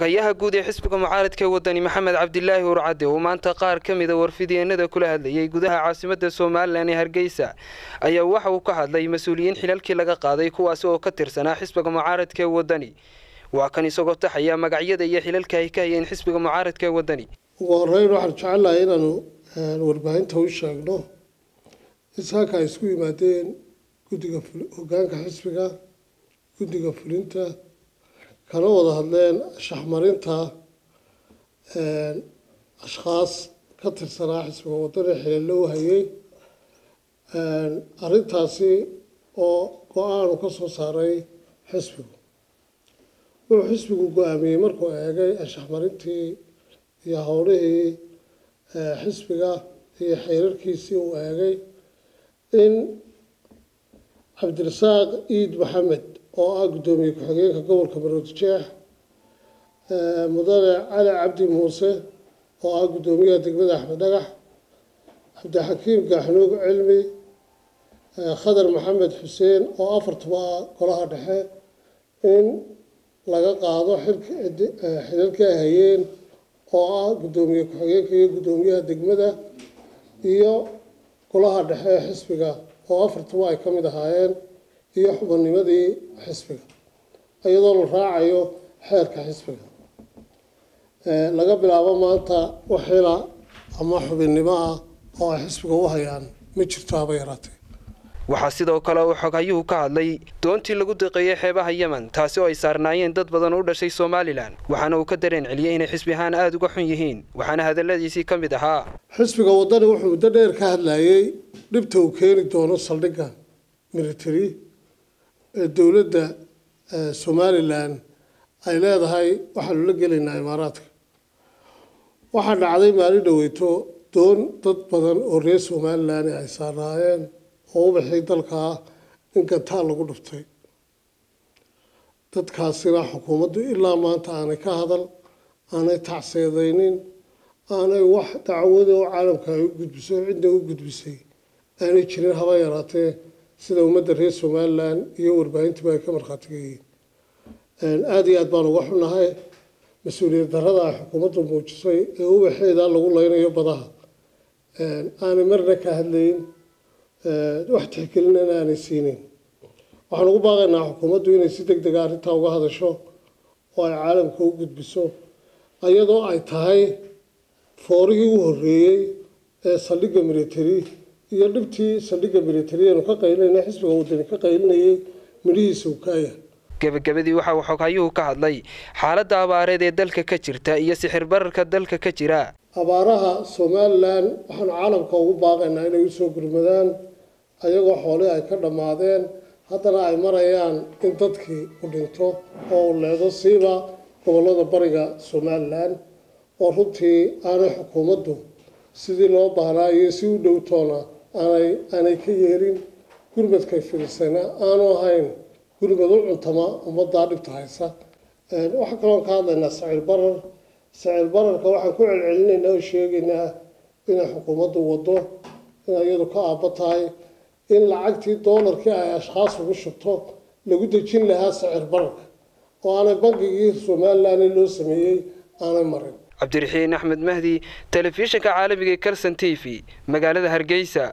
xogayaha guud ee xisbiga mucaaradka ee wadani maxamed cabdilaahi urcadde oo maanta qaar ka mida warfideenada kula hadlayay gudaha caasimada somalilan ee hargeysa ayaa waxa uu ka hadlay mas'uuliyiin xilalkii laga qaaday kuwaasi oo ka tirsanaa xisbiga mucaaradka ee wadani waa kan isagoo taxaya magacyada iyo xilalka ay ka hayeen xisbiga mucaaradka ee wadani horeyn waxaan jecelnahay inaanu warbaahinta u sheegno in saaka ay isku yimaadeen guddiga hogaanka xisbiga guddiga fulinta kana wada hadleen shaxmarinta ashkhaas ka tirsanaa xisbiga wadani xililo u hayay arrintaasi oo go'aanu ka soo saaray xisbigu. Wuxuu xisbigu go'aamiyey markuu eegay shaxmarintii iyo howlihii xisbiga iyo xeerarkiisii uu eegay in cabdirasaaq iid maxamed oo ah guddoomiye ku-xigeenka gobolka maroodijeex mudane cali cabdi muuse oo ah guddoomiyaha degmada axmed dhagax cabdixakiim gaaxnuug cilmi khadar maxamed xuseen oo afartuba ah golaha dhexe in laga qaado xilalkii ay hayeen oo ah guddoomiye ku-xigeenka iyo guddoomiyaha degmada iyo golaha dhexe ee xisbiga oo afartuba ay ka mid ahaayeen iyo xubinnimadii xisbiga iyadoo la raacayo xeerka xisbiga. Laga bilaabo maanta waxila ama xubinnimo ah oo ay xisbiga u hayaan ma jirto haba yaraatee. Waxaa sidoo kale uu xoghayuhu ka hadlay doontii lagu diqeeyey xeebaha yemen taasi oo ay saarnaayeen dad badan u dhashay somalilan waxaana uu ka dareen celiyey inay xisbi ahaan aada uga xun yihiin waxaana hadalladiisii ka mid ahaa. Xisbiga waddani wuxuu muddo dheer ka hadlayey dhibta uu keeni doono saldhigga military ee dowladda somalilan ay leedahay waxaanu la gelaynaa imaaraadka. Waxaa dhacday maalin dhaweyto doon dad badan oo reer somalilan ay saarnaayeen oo ubaxii dalkaa in gantaal lagu dhuftay. Dadkaasina xukuumaddu ilaa maanta aanay ka hadal aanay tacseedaynin aanay wax dacwada oo caalamka ay u gudbiso cidda u gudbisay aanay jirin haba yaraatee sida ummadda reer somalilan iyo warbaahintuba ay ka markhaatigayiin aada iyo aad baan uga xunahay mas'uuliyad darrada ay xukuumaddu muujisay ee ubaxeeda lagu leynayo badaha. Aanay marna ka hadlayn wax tixgelinana aanay siinayn waxaan ugu baaqaynaa xukuumaddu inay si deg dega arrintaa uga hadasho oo ay caalamka u gudbiso iyadoo ay tahay foorihii u horreeyey ee saldhigga military iyo dhibtii saldhigga military aanu ka qaylinayna xisbiga wadani ka qaylinayay midhihiisa ukaaya gebagabadii waxa uu xoghayuhu ka hadlay xaaladda abaareed ee dalka ka jirta iyo sixir bararka dalka ka jira. Abaaraha somalilan waxaanu caalamka ugu baaqaynaa inay u soo gurmadaan ayagoo xoolihii ay ka dhammaadeen haddana ay marayaan in dadkii u dhinto oo u leedo siiba gobollada bariga somalilan oo runtii aanay xukuumaddu sidii loo baahnaa iyo si u dhowtoona aanay aanay ka yeelin gurmadkay filisayna aanu ahayn gurmad u cuntama ummaddaa dhibta haysa. Waxaa kaloon ka hadlaynaa sacir barar. Sacir bararka waxaan ku celcelinaynaa oo sheegaynaa inay xukuumaddu waddo inay iyadu ka aabbo tahay in lacagtii doolarkii ay ashkhaas ugu shubto lagu dejin lahaa sacir bararka. Oo aanay bankigii somalilan loo sameeyey aanay marin cabdiraxiin axmed mahdi telefishinka caalamiga ee kalson t v magaalada hargeysa